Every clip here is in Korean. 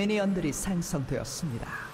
미니언들이 생성되었습니다.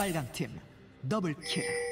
빨강팀 더블킬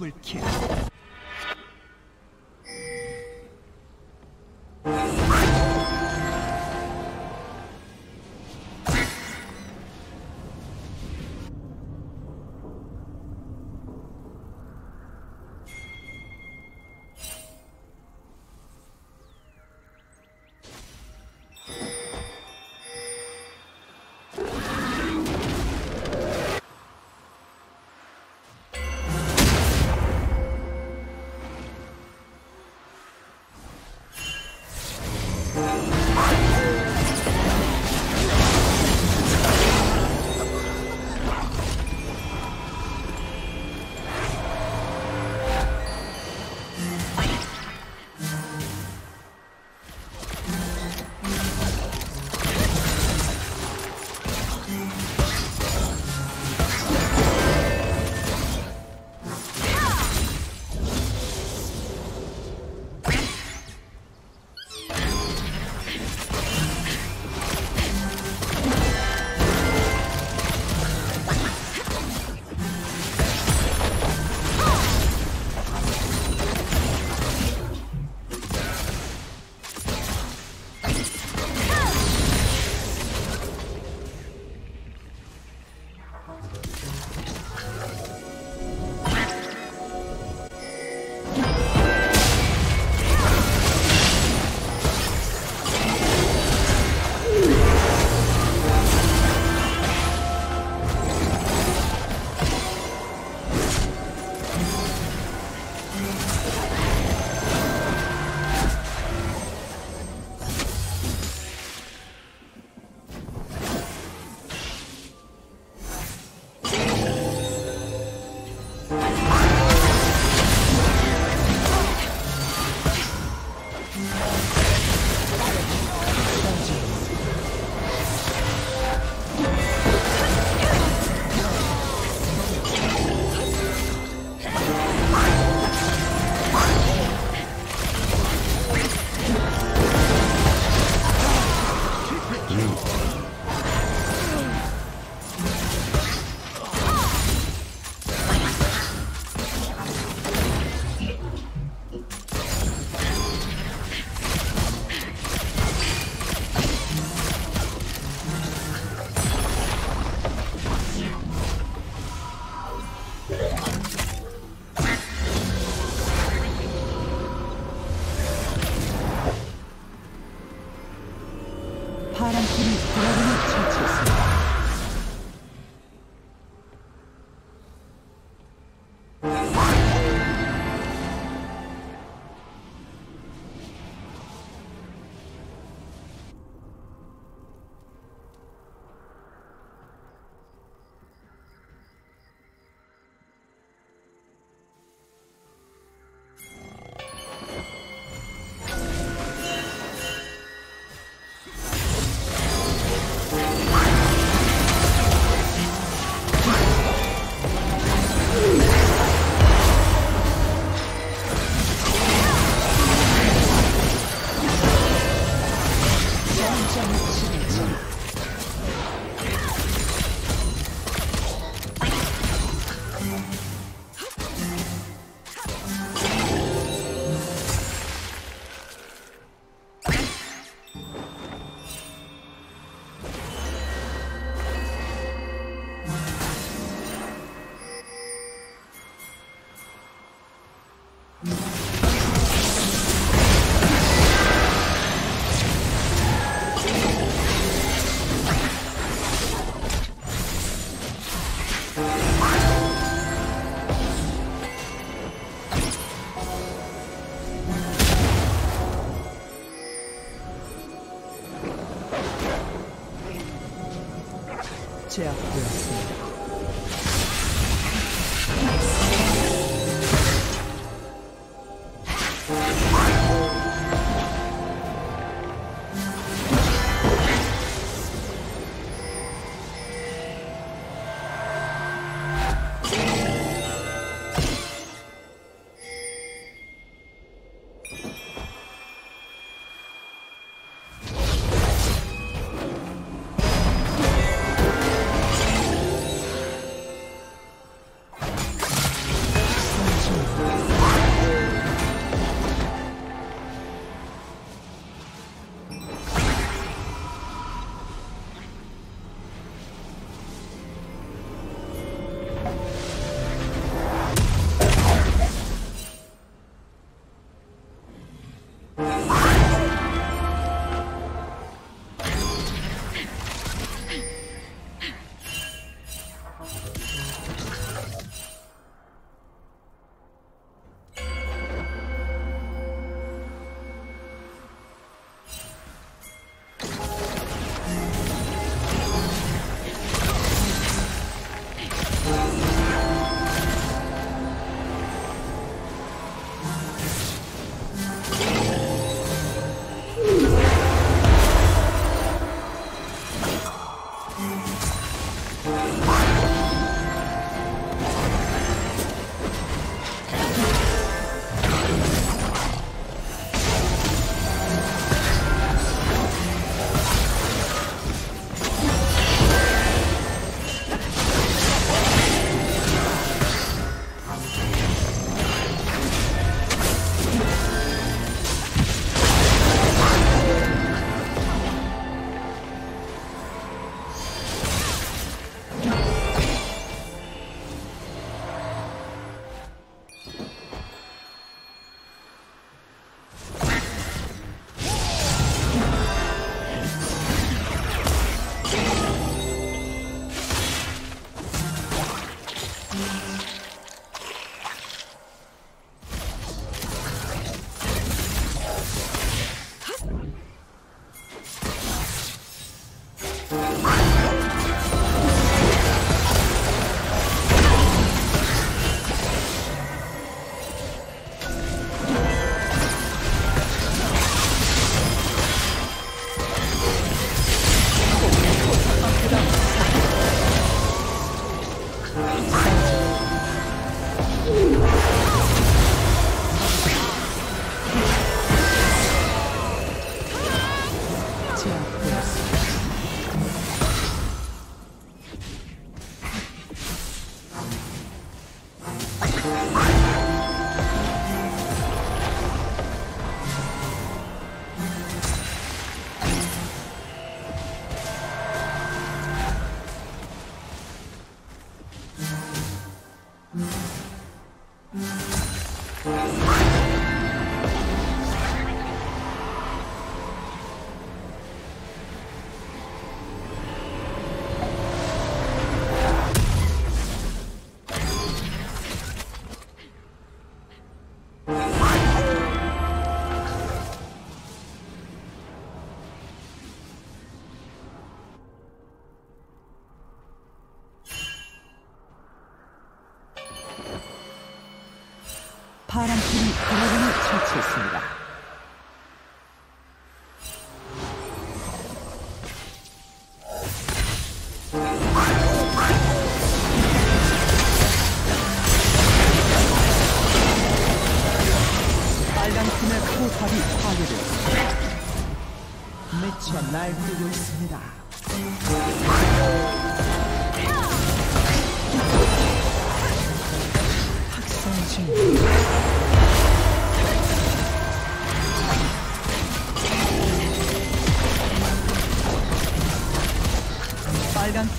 더블 킬.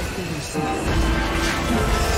has been received.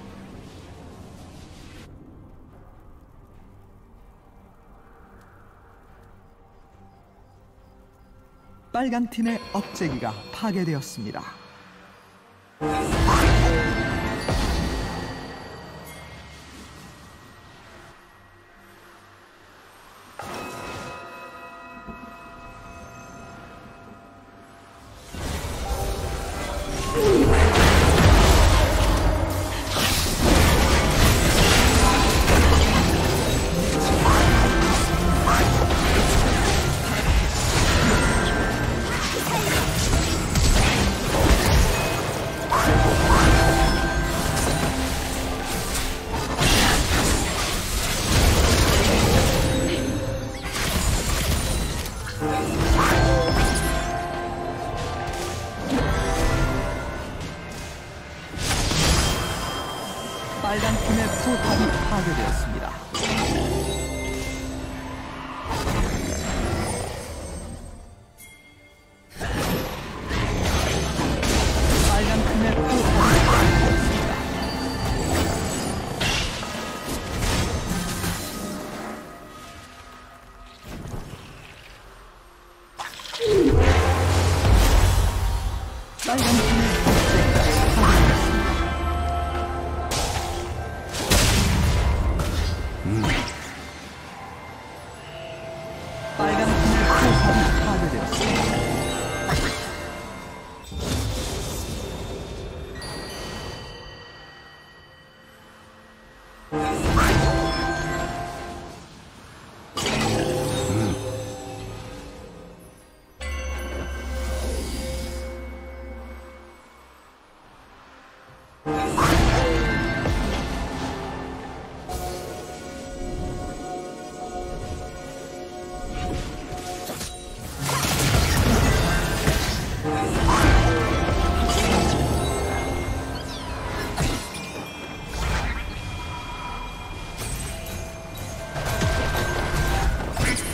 빨간 팀의 억제기가 파괴되었습니다. 포탑이 파괴되었습니다.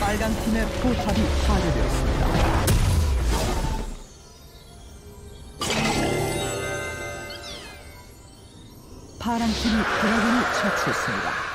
빨간 팀의 포탑이 파괴되었습니다. 파란 팀이 드래곤을 처치했습니다.